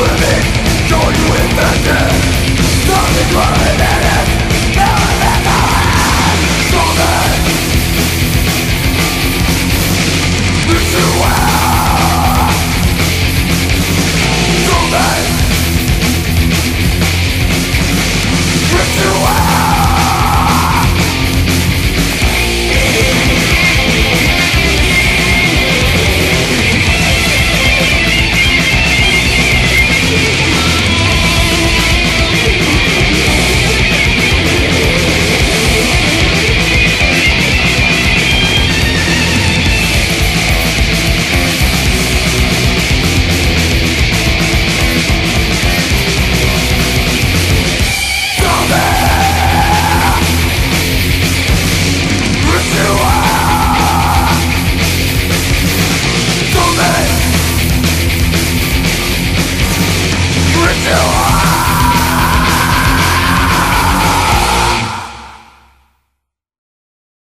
with me, join with the